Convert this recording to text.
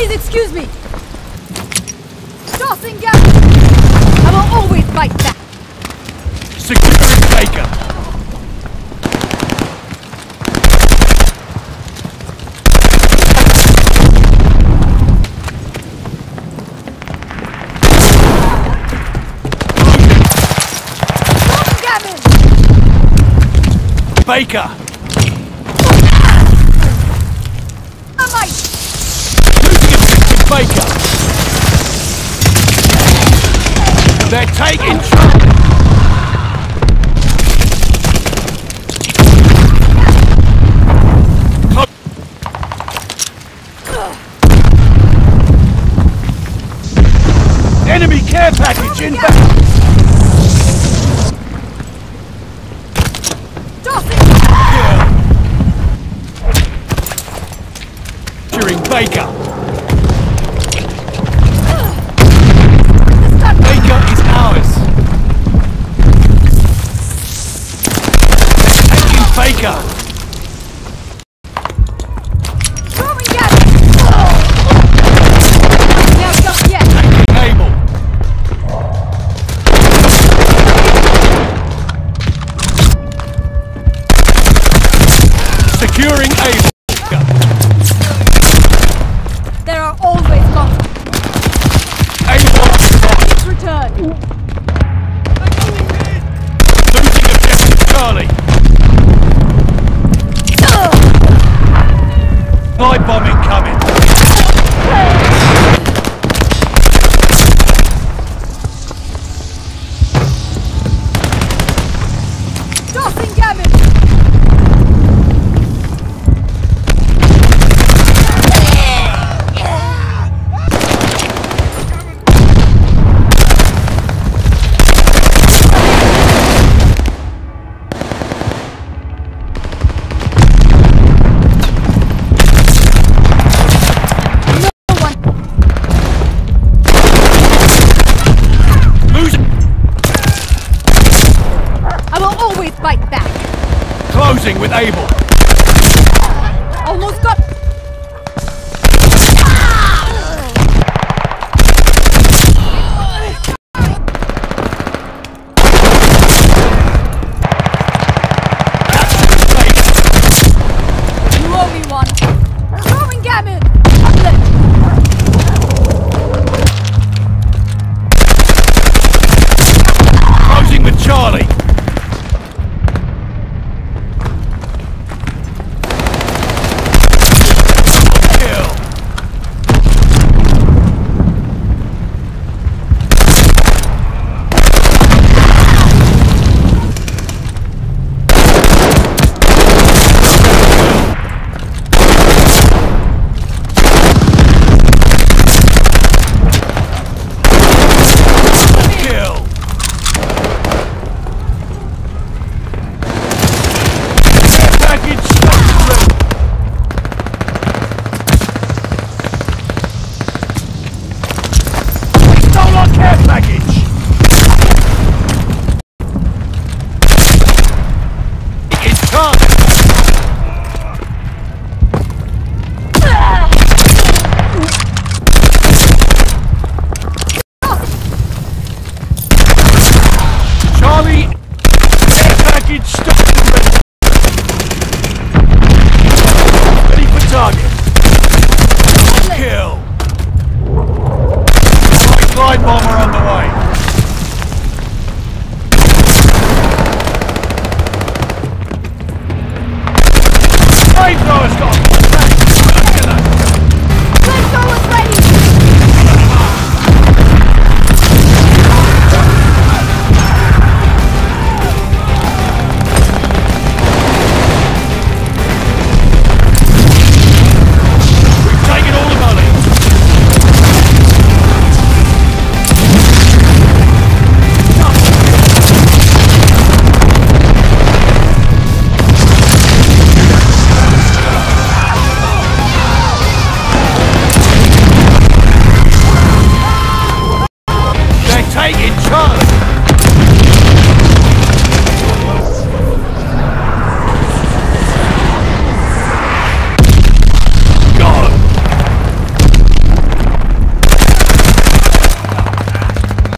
Please excuse me. Tossing gas. I will always fight back. Securing Baker. Baker. Baker. They're taking Charlie. Enemy care package. Tossing. During Baker. Securing Able. There are always consequences. Able. Return. Losing objective Charlie. Night bombing coming. Tossing Gavin. Closing with Able. Rock!